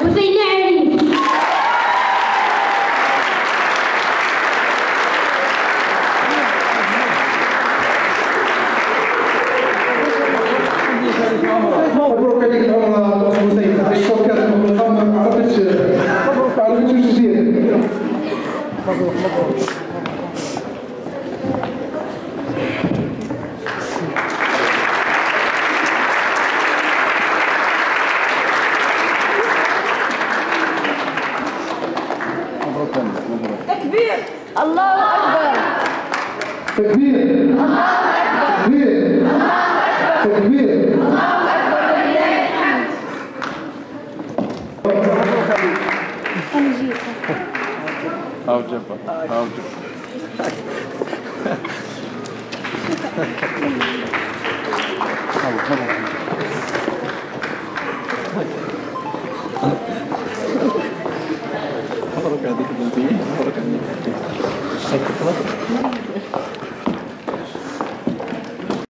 حسين علي مبروك عليك العمر الاخ حسين الشوكات المغلقه ما عرفتش ما عرفتش تكبير. الله أكبر. تكبير. تكبير. تكبير. هاو جبل هاو جبل ganti ganti ganti ganti ganti